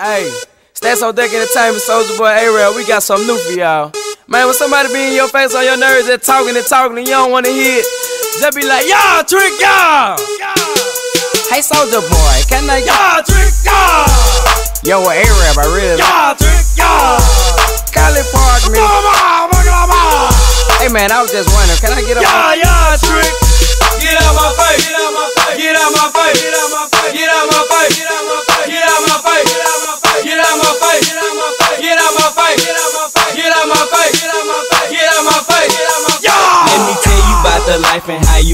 Hey, Stacks on Deck Entertainment, Soulja Boy A-Rail, we got something new for y'all. Man, when somebody be in your face on your nerves, they're talking and talking and you don't wanna hear it, just be like, y'all, trick y'all! Hey, Soulja Boy, can I y'all trick y'all? Yo, with A-Rap, I really Y'all trick y'all! Cali Park, me. Hey, man, I was just wondering, can I get up? Y'all, y'all Let me tell you about the life and how you